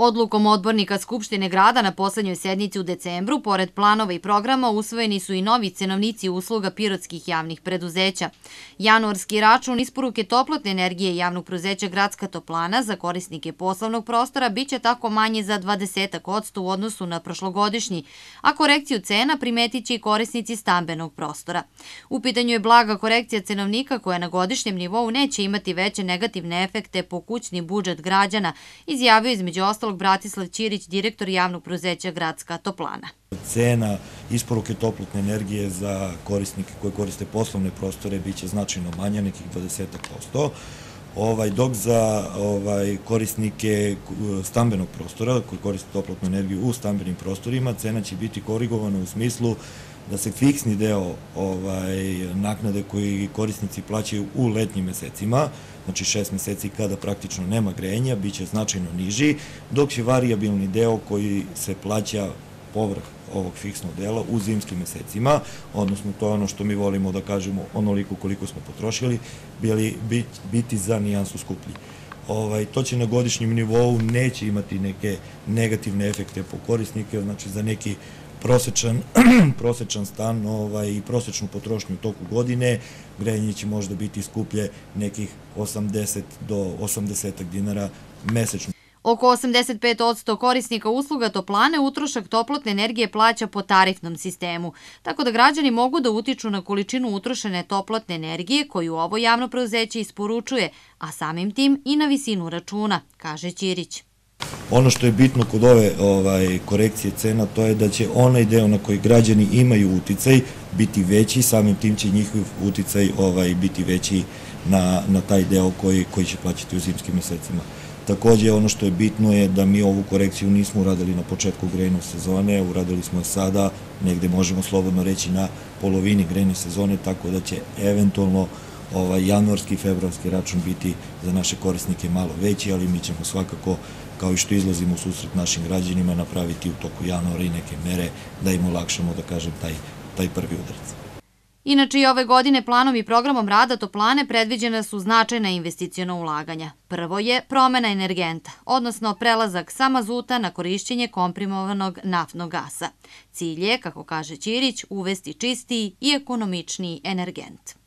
Odlukom odbornika Skupštine grada na poslednjoj sednici u decembru, pored planova i programa, usvojeni su i novi cenovnici usluga pirotskih javnih preduzeća. Januarski račun isporuke toplotne energije javnog preduzeća Gradska toplana za korisnike poslovnog prostora biće tako manje za 20 odsto u odnosu na prošlogodišnji, a korekciju cena primetit će i korisnici stambenog prostora. U pitanju je blaga korekcija cenovnika koja na godišnjem nivou neće imati veće negativne efekte po kućni budžet građana, izjavio između ostalo ostalog Bratislav Ćirić, direktor javnog prozeća Gradska toplana. Cena isporuke toplotne energije za korisnike koji koriste poslovne prostore biće značajno manja, nekih 20%. Ovaj, dok za ovaj, korisnike stambenog prostora koji koriste toplotnu energiju u stambenim prostorima cena će biti korigovana u smislu da se fiksni deo ovaj, naknade koji korisnici plaćaju u letnjim mesecima, znači šest meseci kada praktično nema grejenja, bit će značajno niži, dok će variabilni deo koji se plaća povrh ovog fiksnog dela u zimskim mesecima, odnosno to je ono što mi volimo da kažemo onoliko koliko smo potrošili, bili, biti za nijansu skuplji. Ovaj, to će na godišnjem nivou neće imati neke negativne efekte po korisnike, znači za neki prosečan, prosečan stan ovaj, i prosečnu potrošnju u toku godine, grejanje će možda biti skuplje nekih 80 do 80 dinara mesečno. Oko 85% korisnika usluga toplane utrošak toplotne energije plaća po tarifnom sistemu, tako da građani mogu da utiču na količinu utrošene toplotne energije koju ovo javno preuzeće isporučuje, a samim tim i na visinu računa, kaže Ćirić. Ono što je bitno kod ove ovaj, korekcije cena, to je da će onaj deo na koji građani imaju uticaj biti veći, samim tim će njihov uticaj ovaj, biti veći na, na taj deo koji, koji će plaćati u zimskim mesecima. Takođe, ono što je bitno je da mi ovu korekciju nismo uradili na početku grejne sezone, uradili smo je sada, negde možemo slobodno reći na polovini grejne sezone, tako da će eventualno ovaj, januarski i februarski račun biti za naše korisnike malo veći, ali mi ćemo svakako kao i što izlazimo u susret našim građanima, napraviti u toku januara i neke mere da im olakšamo, da kažem, taj, taj prvi udarac. Inače i ove godine planom i programom rada Toplane predviđena su značajna investicijona ulaganja. Prvo je promena energenta, odnosno prelazak sa mazuta na korišćenje komprimovanog naftnog gasa. Cilj je, kako kaže Ćirić, uvesti čistiji i ekonomičniji energent.